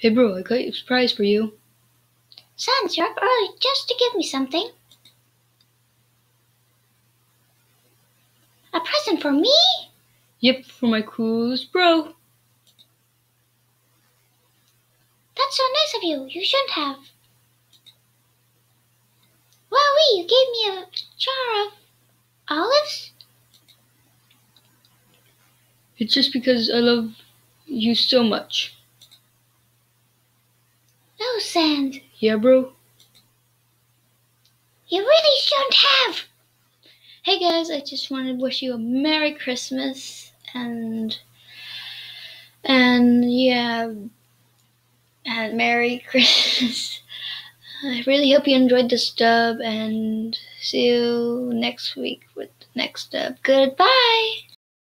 Hey bro, I got a surprise for you. Sans, you're up uh, early just to give me something. A present for me? Yep, for my coolest bro. That's so nice of you. You shouldn't have. Wowee, you gave me a jar of olives? It's just because I love you so much. No, Sans. Yeah, bro? You really shouldn't have. Hey guys, I just wanted to wish you a Merry Christmas and and yeah and Merry Christmas. I really hope you enjoyed this dub and see you next week with the next dub. Goodbye.